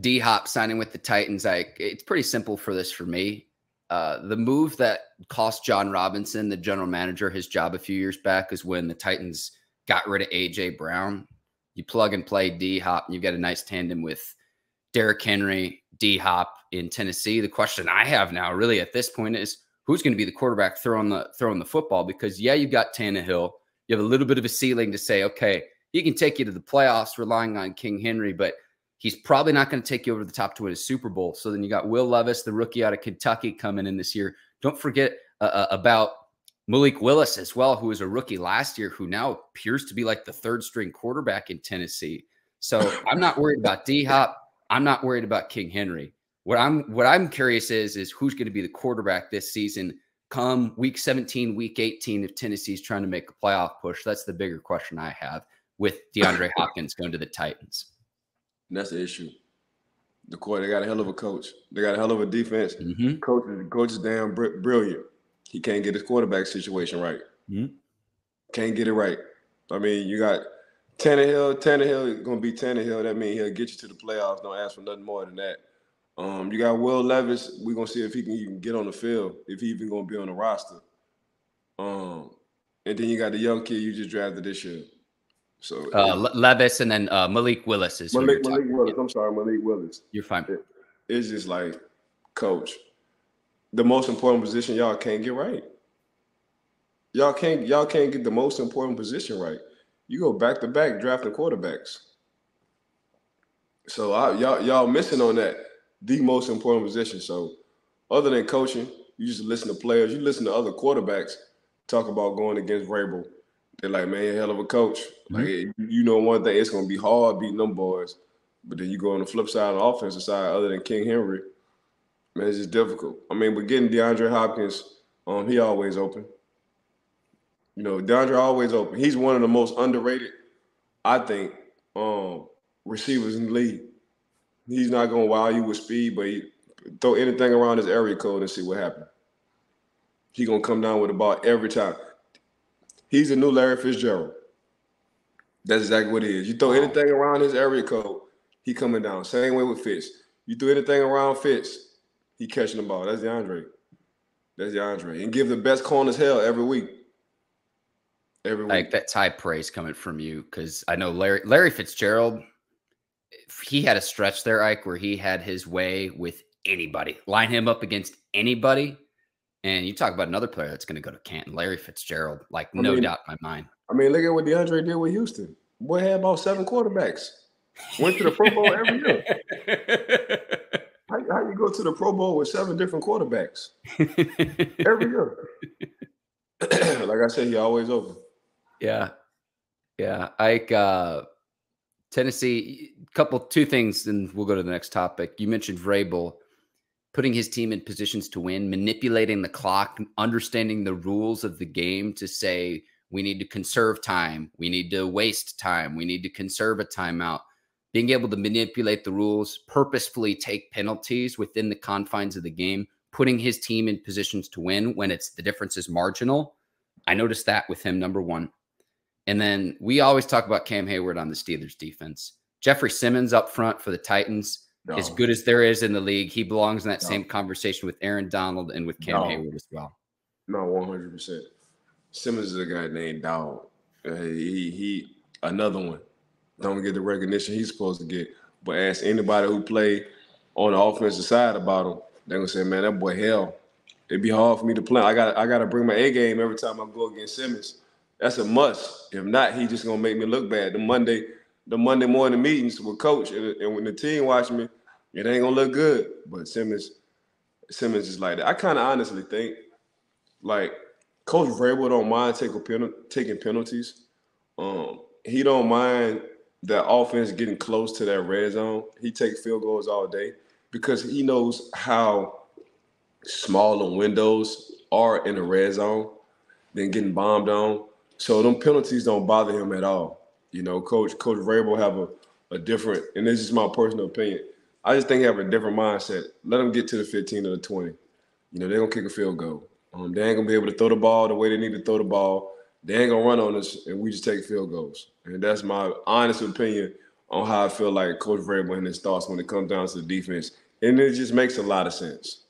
D Hop signing with the Titans. I it's pretty simple for this for me. Uh, the move that cost Jon Robinson, the general manager, his job a few years back is when the Titans got rid of AJ Brown. You plug and play D Hop, and you've got a nice tandem with Derrick Henry, D Hop in Tennessee. The question I have now, really at this point, is who's going to be the quarterback throwing the throwing the football? Because yeah, you've got Tannehill. You have a little bit of a ceiling to say, okay, he can take you to the playoffs relying on King Henry, but he's probably not going to take you over the top to win a Super Bowl. So then you got Will Levis, the rookie out of Kentucky, coming in this year. Don't forget uh, uh, about Malik Willis as well, who was a rookie last year, who now appears to be like the third string quarterback in Tennessee. So I'm not worried about D Hop. I'm not worried about King Henry. What I'm what I'm curious is is who's going to be the quarterback this season come week 17, week 18 if Tennessee's trying to make a playoff push. That's the bigger question I have with DeAndre Hopkins going to the Titans. And that's the issue. The court, they got a hell of a coach. They got a hell of a defense. Mm-hmm. Coach, coach is damn br- brilliant. He can't get his quarterback situation right. Mm-hmm. Can't get it right. I mean, you got Tannehill. Tannehill gonna be Tannehill. That means he'll get you to the playoffs. Don't ask for nothing more than that. Um, you got Will Levis. We're gonna see if he can even get on the field, if he even gonna be on the roster. Um, and then you got the young kid you just drafted this year. So uh, Levis and then uh, Malik Willis is Malik, Malik Willis. I'm sorry, Malik Willis. You're fine. It, it's just like, coach, the most important position y'all can't get right. Y'all can't y'all can't get the most important position right. You go back to back drafting quarterbacks. So I, y'all y'all missing on that the most important position. So other than coaching, you just listen to players. You listen to other quarterbacks talk about going against Vrabel they're like, man, hell of a coach. Mm-hmm. Like, you know, one thing, it's gonna be hard beating them boys. But then you go on the flip side, on the offensive side, other than King Henry, man, it's just difficult. I mean, but getting DeAndre Hopkins, um, he always open. You know, DeAndre always open. He's one of the most underrated, I think, um, receivers in the league. He's not gonna wow you with speed, but he throw anything around his area code and see what happens. He gonna come down with the ball every time. He's a new Larry Fitzgerald. That's exactly what he is. You throw anything around his area code, he coming down. Same way with Fitz. You throw anything around Fitz, he catching the ball. That's DeAndre. That's DeAndre. And give the best corners hell every week. Every week. Like that's high praise coming from you because I know Larry Larry Fitzgerald. He had a stretch there, Ike, where he had his way with anybody. Line him up against anybody, and you talk about another player that's going to go to Canton, Larry Fitzgerald, like I no mean, doubt in my mind. I mean, look at what DeAndre did with Houston. Boy had about seven quarterbacks. Went to the Pro Bowl every year. how, how you go to the Pro Bowl with seven different quarterbacks every year? like I said, he always open. Yeah, yeah. Ike, uh, Tennessee. Couple two things, and we'll go to the next topic. You mentioned Vrabel putting his team in positions to win, manipulating the clock, understanding the rules of the game to say, we need to conserve time, we need to waste time, we need to conserve a timeout. Being able to manipulate the rules, purposefully take penalties within the confines of the game, putting his team in positions to win when it's the difference is marginal. I noticed that with him, number one. And then we always talk about Cam Heyward on the Steelers defense. Jeffrey Simmons up front for the Titans no. as good as there is in the league. He belongs in that no. same conversation with Aaron Donald and with Cam no. Heyward as well. No, one hundred percent. Simmons is a guy named Dog. Uh, he he another one. Don't get the recognition he's supposed to get. But ask anybody who played on the offensive side about him, they're gonna say, "Man, that boy hell." It'd be hard for me to play. I got I got to bring my A game every time I go against Simmons. That's a must. If not, he just gonna make me look bad. The Monday the Monday morning meetings with coach and, and when the team watch me, it ain't gonna look good. But Simmons, Simmons is like that. I kind of honestly think like Coach Vrabel don't mind taking taking penalties. Um, he don't mind that offense getting close to that red zone. He takes field goals all day because he knows how small the windows are in the red zone, then getting bombed on. So them penalties don't bother him at all. You know, Coach Coach Vrabel have a, a different, and this is my personal opinion. I just think have a different mindset. Let them get to the 15 or the 20. You know, they're gonna kick a field goal. Um, they ain't gonna be able to throw the ball the way they need to throw the ball. They ain't gonna run on us, and we just take field goals. And that's my honest opinion on how I feel like Coach Vrabel and his thoughts when it comes down to the defense, and it just makes a lot of sense.